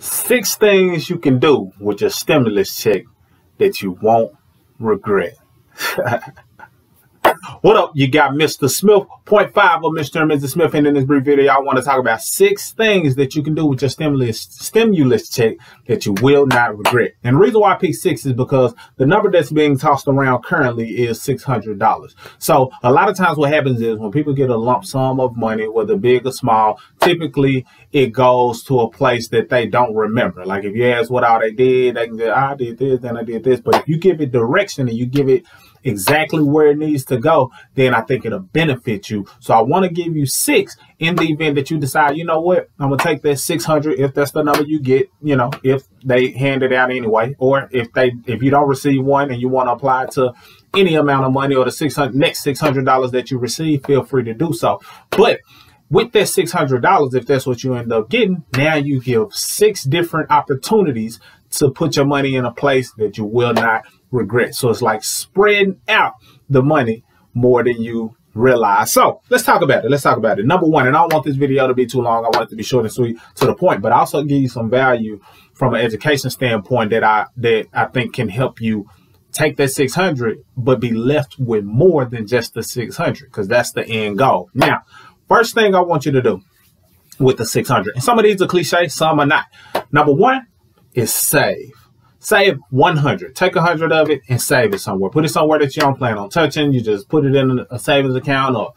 Six things you can do with your stimulus check that you won't regret. What up? You got Mr. Smith, point five of Mr. and Mrs. Smith. And in this brief video, I want to talk about six things that you can do with your stimulus stimulus check that you will not regret. And the reason why I picked six is because the number that's being tossed around currently is $600. So a lot of times what happens is when people get a lump sum of money, whether big or small, typically it goes to a place that they don't remember. Like if you ask what all they did, they can say, I did this, and I did this. But if you give it direction and you give it exactly where it needs to go, then I think it'll benefit you. So I want to give you six in the event that you decide, you know what, I'm gonna take that 600 if that's the number you get, you know, if they hand it out anyway, or if they if you don't receive one and you want to apply to any amount of money or the 600 next $600 that you receive, feel free to do so. But with that $600, if that's what you end up getting, now you give six different opportunities to put your money in a place that you will not regret. So it's like spreading out the money more than you realize. So let's talk about it. Let's talk about it. Number one, and I don't want this video to be too long. I want it to be short and sweet to the point, but also give you some value from an education standpoint that I that I think can help you take that 600 but be left with more than just the 600 because that's the end goal. Now, first thing I want you to do with the 600, and some of these are cliche, some are not. Number one is save. Save 100. Take 100 of it and save it somewhere. Put it somewhere that you don't plan on touching. You just put it in a savings account or,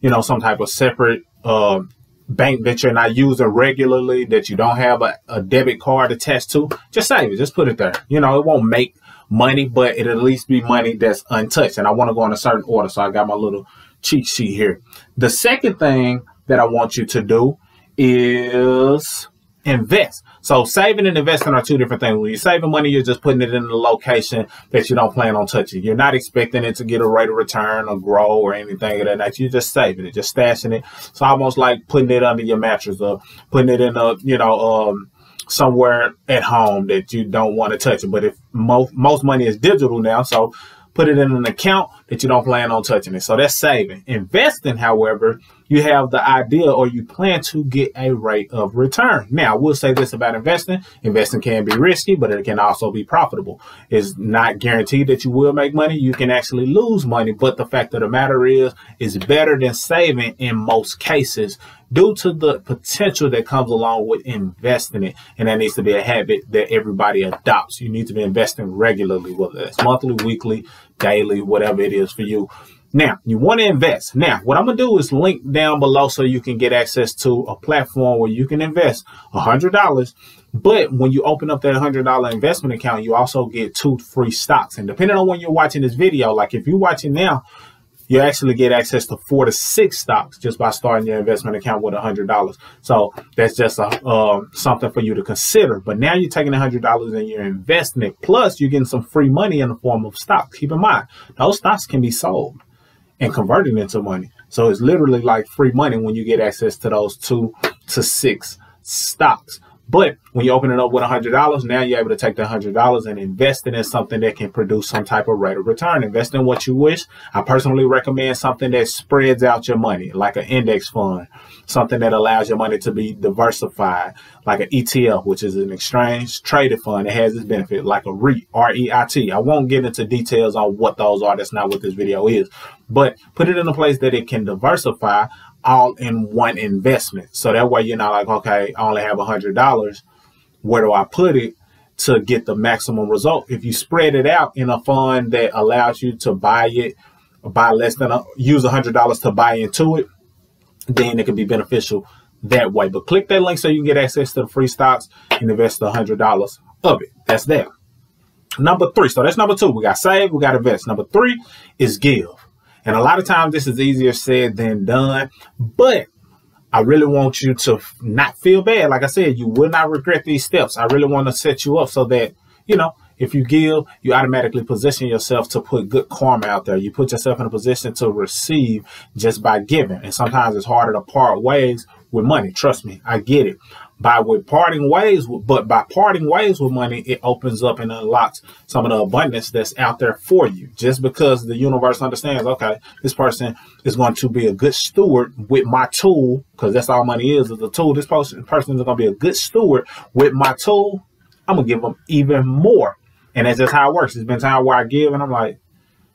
you know, some type of separate uh, bank that you're not using regularly, that you don't have a, a debit card attached to. Just save it. Just put it there. You know, it won't make money, but it'll at least be money that's untouched. And I want to go in a certain order. So I got my little cheat sheet here. The second thing that I want you to do is invest. So saving and investing are two different things. When you're saving money, you're just putting it in a location that you don't plan on touching. You're not expecting it to get a rate of return or grow or anything of that nature. You're just saving it, just stashing it. It's almost like putting it under your mattress or putting it in a, you know, um, somewhere at home that you don't want to touch it. But if most most money is digital now, so put it in an account that you don't plan on touching it. So that's saving. Investing, however, you have the idea or you plan to get a rate of return. Now, I will say this about investing. Investing can be risky, but it can also be profitable. It's not guaranteed that you will make money. You can actually lose money, but the fact of the matter is, it's better than saving in most cases due to the potential that comes along with investing it. And that needs to be a habit that everybody adopts. You need to be investing regularly, whether it's monthly, weekly, daily, whatever it is for you. Now, you want to invest. Now, what I'm going to do is link down below so you can get access to a platform where you can invest $100. But when you open up that $100 investment account, you also get two free stocks. And depending on when you're watching this video, like if you're watching now, you actually get access to four to six stocks just by starting your investment account with $100. So that's just a, um, something for you to consider. But now you're taking $100 and you're investing it. Plus, you're getting some free money in the form of stocks. Keep in mind, those stocks can be sold and converting into money. So it's literally like free money when you get access to those two to six stocks. But when you open it up with $100, now you're able to take the $100 and invest it in something that can produce some type of rate of return. Invest in what you wish. I personally recommend something that spreads out your money, like an index fund, something that allows your money to be diversified, like an ETF, which is an exchange traded fund that has its benefit, like a REIT, R-E-I-T. I won't get into details on what those are. That's not what this video is. But put it in a place that it can diversify all in one investment. So that way you're not like, okay, I only have a hundred dollars. Where do I put it to get the maximum result? If you spread it out in a fund that allows you to buy it, buy less than a, use a hundred dollars to buy into it, then it can be beneficial that way. But click that link so you can get access to the free stocks and invest a hundred dollars of it. That's there. Number three. So that's number two. We got save, we got invest. Number three is give. And a lot of times this is easier said than done, but I really want you to not feel bad. Like I said, you will not regret these steps. I really want to set you up so that, you know, if you give, you automatically position yourself to put good karma out there. You put yourself in a position to receive just by giving. And sometimes it's harder to part ways with money. Trust me, I get it. By with parting ways, but by parting ways with money, it opens up and unlocks some of the abundance that's out there for you. Just because the universe understands, okay, this person is going to be a good steward with my tool, because that's all money is, is a tool. This person, person is going to be a good steward with my tool. I'm gonna give them even more, and that's just how it works. It's been time where I give, and I'm like,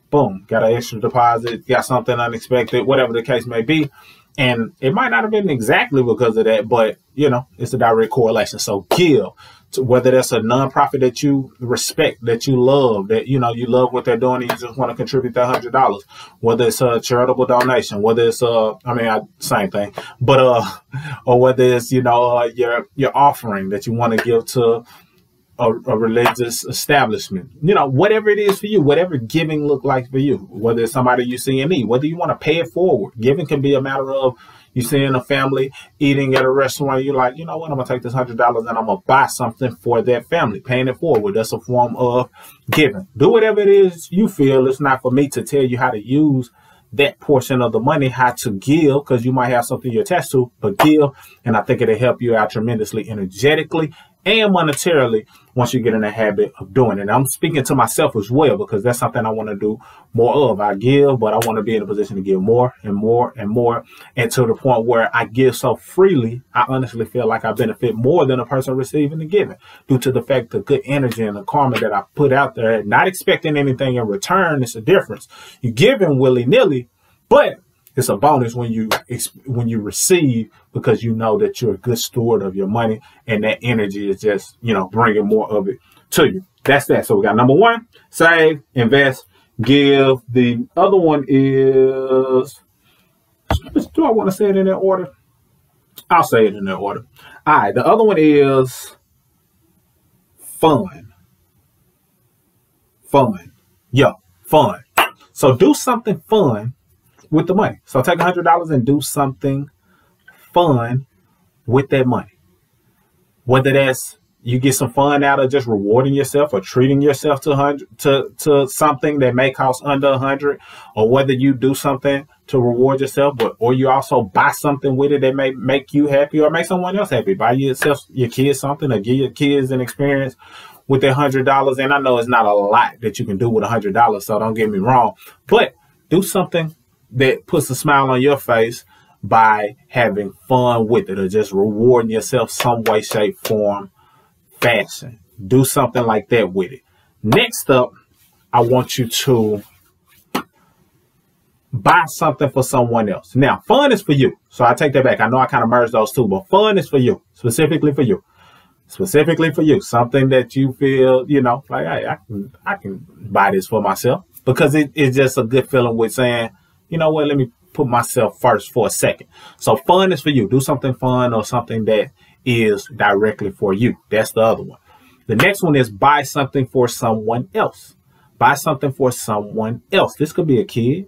boom, got an extra deposit, got something unexpected, whatever the case may be. And it might not have been exactly because of that, but you know, it's a direct correlation. So give to whether that's a nonprofit that you respect, that you love, that you know you love what they're doing, and you just want to contribute that hundred dollars. Whether it's a charitable donation, whether it's a, I mean, I, same thing, but uh, or whether it's you know uh, your your offering that you want to give to a, a, religious establishment. You know, whatever it is for you, whatever giving look like for you, whether it's somebody you see in need, whether you want to pay it forward. Giving can be a matter of you seeing a family eating at a restaurant, you're like, you know what, I'm gonna take this hundred dollars and I'm gonna buy something for that family, paying it forward. That's a form of giving. Do whatever it is you feel. It's not for me to tell you how to use that portion of the money, how to give, because you might have something you're attached to, but give. And I think it'll help you out tremendously energetically and monetarily once you get in the habit of doing it. And I'm speaking to myself as well because that's something I want to do more of. I give, but I want to be in a position to give more and more and more. And to the point where I give so freely, I honestly feel like I benefit more than a person receiving the giving due to the fact the good energy and the karma that I put out there, not expecting anything in return. It's a difference. You giving willy nilly, but it's a bonus when you when you receive because you know that you're a good steward of your money and that energy is just you know bringing more of it to you. That's that. So we got number one save invest give. The other one is do i want to say it in that order? I'll say it in that order. All right the other one is fun. Fun. Yeah fun. So do something fun with the money. So take a hundred dollars and do something fun with that money. Whether that's you get some fun out of just rewarding yourself or treating yourself to to to something that may cost under a hundred, or whether you do something to reward yourself, but or you also buy something with it that may make you happy or make someone else happy. Buy yourself your kids something or give your kids an experience with that hundred dollars. And I know it's not a lot that you can do with a hundred dollars, so don't get me wrong, but do something that puts a smile on your face by having fun with it or just rewarding yourself some way, shape, form, fashion. Do something like that with it. Next up, I want you to buy something for someone else. Now, fun is for you. So I take that back. I know I kind of merged those two, but fun is for you, specifically for you. Specifically for you. Something that you feel, you know, like, hey, I can, I can buy this for myself because it, it's just a good feeling with saying, you know what, let me put myself first for a second. So fun is for you. Do something fun or something that is directly for you. That's the other one. The next one is buy something for someone else. Buy something for someone else. This could be a kid,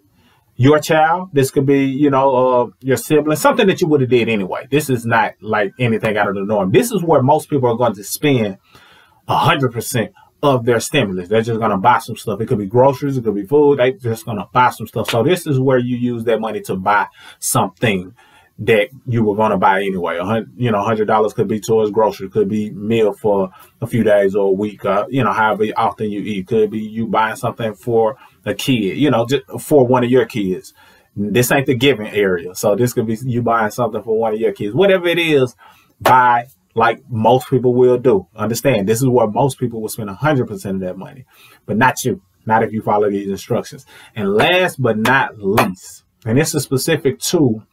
your child. This could be, you know, uh, your sibling, something that you would have did anyway. This is not like anything out of the norm. This is where most people are going to spend a hundred percent of their stimulus. They're just going to buy some stuff. It could be groceries, it could be food. They're just going to buy some stuff. So this is where you use that money to buy something that you were going to buy anyway. A you know, hundred dollars could be towards groceries, could be meal for a few days or a week. Uh, you know, however often you eat, could be you buying something for a kid. You know, just for one of your kids. This ain't the giving area, so this could be you buying something for one of your kids. Whatever it is, buy like most people will do. Understand, this is where most people will spend 100% of that money, but not you, not if you follow these instructions. And last but not least, and this is specific to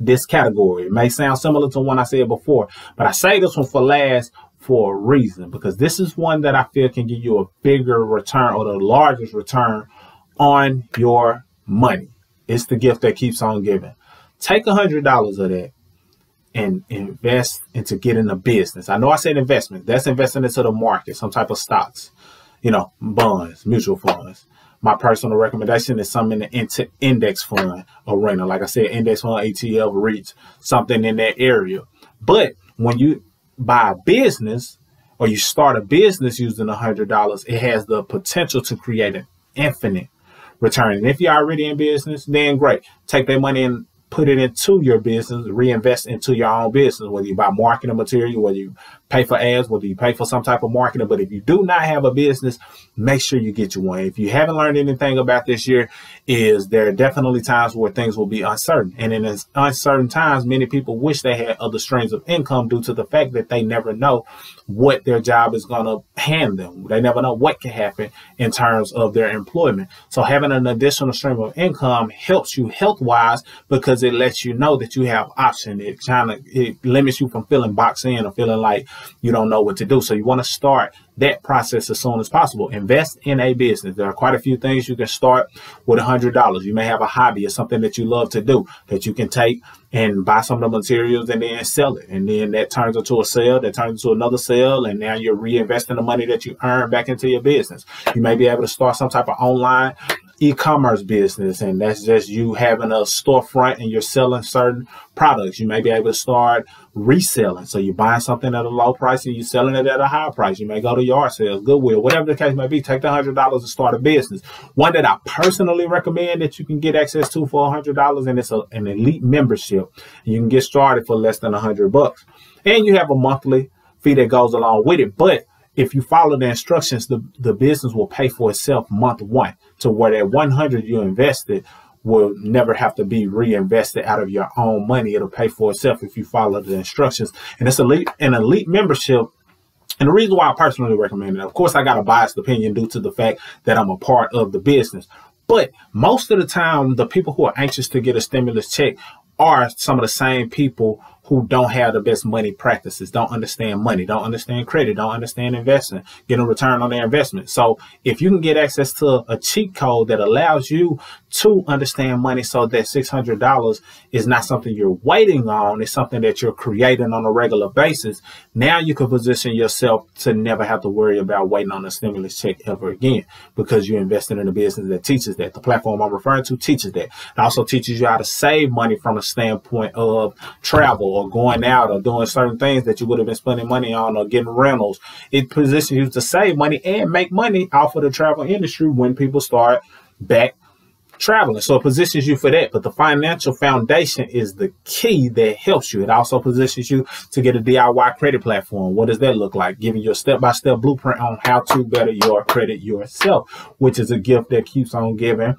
this category. It may sound similar to one I said before, but I say this one for last for a reason because this is one that I feel can give you a bigger return or the largest return on your money. It's the gift that keeps on giving. Take a hundred dollars of that and invest into getting a business. I know I said investment. That's investing into the market, some type of stocks, you know, bonds, mutual funds. My personal recommendation is something in the index fund arena. Like I said, index fund, ETF, REITs, something in that area. But when you buy a business or you start a business using a hundred dollars, it has the potential to create an infinite return. And if you're already in business, then great. Take that money and put it into your business, reinvest into your own business, whether you buy marketing material, whether you pay for ads, whether you pay for some type of marketing. But if you do not have a business, make sure you get you one. If you haven't learned anything about this year, is there are definitely times where things will be uncertain. And in uncertain times, many people wish they had other streams of income due to the fact that they never know what their job is going to hand them. They never know what can happen in terms of their employment. So having an additional stream of income helps you health wise because it lets you know that you have option. It kind of it limits you from feeling boxed in or feeling like you don't know what to do. So you want to start that process as soon as possible. Invest in a business. There are quite a few things you can start with a hundred dollars. You may have a hobby or something that you love to do that you can take and buy some of the materials and then sell it. And then that turns into a sale, that turns into another sale, and now you're reinvesting the money that you earn back into your business. You may be able to start some type of online e-commerce business and that's just you having a storefront and you're selling certain products. You may be able to start reselling. So you're buying something at a low price and you're selling it at a high price. You may go to yard sales goodwill whatever the case may be. Take the hundred dollars and start a business. One that i personally recommend that you can get access to for a hundred dollars and it's a, an elite membership. You can get started for less than a hundred bucks. And you have a monthly fee that goes along with it. But if you follow the instructions, the, the business will pay for itself month one to where that 100 you invested will never have to be reinvested out of your own money. It'll pay for itself if you follow the instructions. And it's elite, an elite membership. And the reason why I personally recommend it, of course, I got a biased opinion due to the fact that I'm a part of the business. But most of the time, the people who are anxious to get a stimulus check are some of the same people who don't have the best money practices, don't understand money, don't understand credit, don't understand investing, get a return on their investment. So if you can get access to a cheat code that allows you to understand money so that $600 is not something you're waiting on, it's something that you're creating on a regular basis, now you can position yourself to never have to worry about waiting on a stimulus check ever again because you're investing in a business that teaches that. The platform I'm referring to teaches that. It also teaches you how to save money from a standpoint of travel or going out or doing certain things that you would have been spending money on or getting rentals. It positions you to save money and make money off of the travel industry when people start back traveling. So it positions you for that. But the financial foundation is the key that helps you. It also positions you to get a DIY credit platform. What does that look like? Giving you a step by step blueprint on how to better your credit yourself, which is a gift that keeps on giving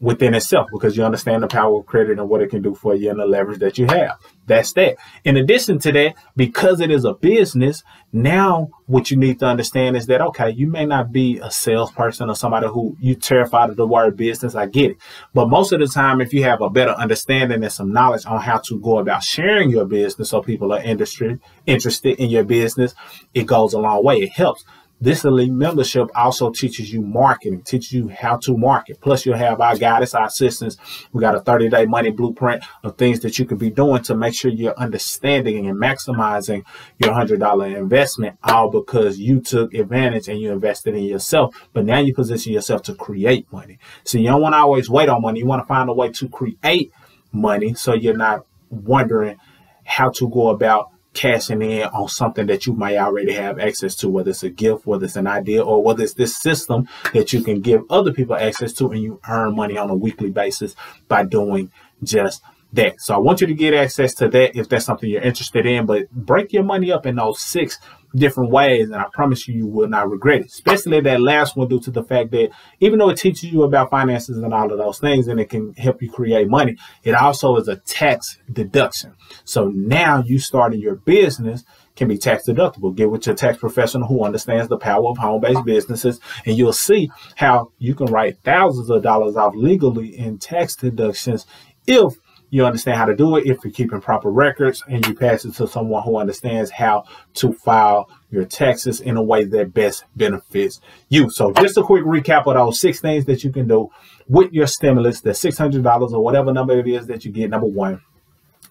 within itself because you understand the power of credit and what it can do for you and the leverage that you have. That's that. In addition to that, because it is a business, now what you need to understand is that, okay, you may not be a salesperson or somebody who you terrified of the word business. I get it. But most of the time, if you have a better understanding and some knowledge on how to go about sharing your business so people are industry interested in your business, it goes a long way. It helps. This elite membership also teaches you marketing, teaches you how to market. Plus, you'll have our guidance, our assistance. We got a 30 day money blueprint of things that you can be doing to make sure you're understanding and maximizing your $100 investment, all because you took advantage and you invested in yourself. But now you position yourself to create money. So you don't want to always wait on money. You want to find a way to create money so you're not wondering how to go about cashing in on something that you might already have access to, whether it's a gift, whether it's an idea, or whether it's this system that you can give other people access to and you earn money on a weekly basis by doing just that. So I want you to get access to that if that's something you're interested in, but break your money up in those six different ways, and I promise you, you will not regret it. Especially that last one, due to the fact that even though it teaches you about finances and all of those things, and it can help you create money, it also is a tax deduction. So now you starting your business can be tax deductible. Get with your tax professional who understands the power of home based businesses, and you'll see how you can write thousands of dollars off legally in tax deductions if you understand how to do it if you're keeping proper records and you pass it to someone who understands how to file your taxes in a way that best benefits you. So just a quick recap of those six things that you can do with your stimulus, the $600 or whatever number it is that you get, number one.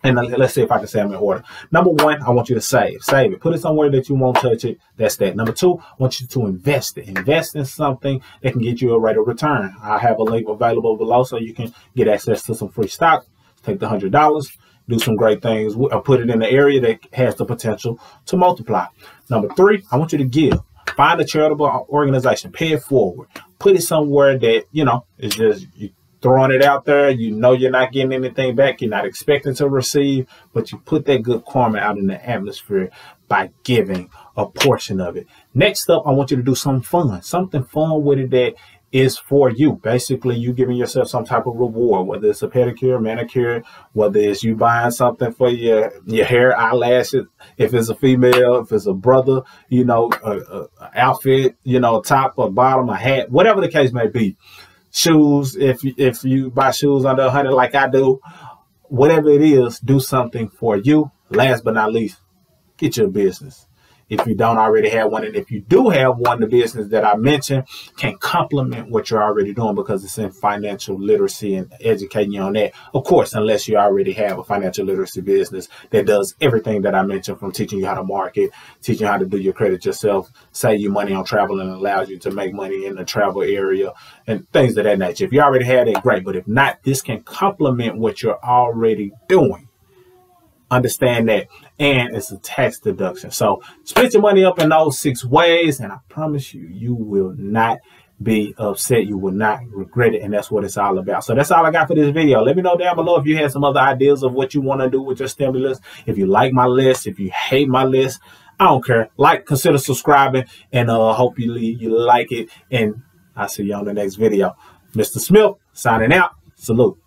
And let's see if I can say them in order. Number one, I want you to save. Save it. Put it somewhere that you won't touch it. That's that. Number two, I want you to invest it. Invest in something that can get you a rate of return. I have a link available below so you can get access to some free stock take the hundred dollars, do some great things, or put it in the area that has the potential to multiply. Number three, I want you to give. Find a charitable uh, organization, pay it forward, put it somewhere that you know is just you throwing it out there. You know you're not getting anything back. You're not expecting to receive, but you put that good karma out in the atmosphere by giving a portion of it. Next up, I want you to do something fun, something fun with it that is for you. Basically, you giving yourself some type of reward, whether it's a pedicure, manicure, whether it's you buying something for your your hair, eyelashes. If it's a female, if it's a brother, you know, a, a, outfit, you know, top or bottom, a hat, whatever the case may be. Shoes, if if you buy shoes under a hundred like I do, whatever it is, do something for you. Last but not least, get your business if you don't already have one. And if you do have one, the business that I mentioned can complement what you're already doing because it's in financial literacy and educating you on that. Of course, unless you already have a financial literacy business that does everything that I mentioned from teaching you how to market, teaching you how to do your credit yourself, save you money on travel and allows you to make money in the travel area and things of that nature. If you already have it, great. But if not, this can complement what you're already doing. Understand that. And it's a tax deduction. So split your money up in those six ways. And I promise you, you will not be upset. You will not regret it. And that's what it's all about. So that's all I got for this video. Let me know down below if you had some other ideas of what you want to do with your stimulus. If you like my list, if you hate my list, I don't care. Like, consider subscribing, and uh, hopefully you like it. And I'll see you on the next video. Mr. Smith signing out. Salute.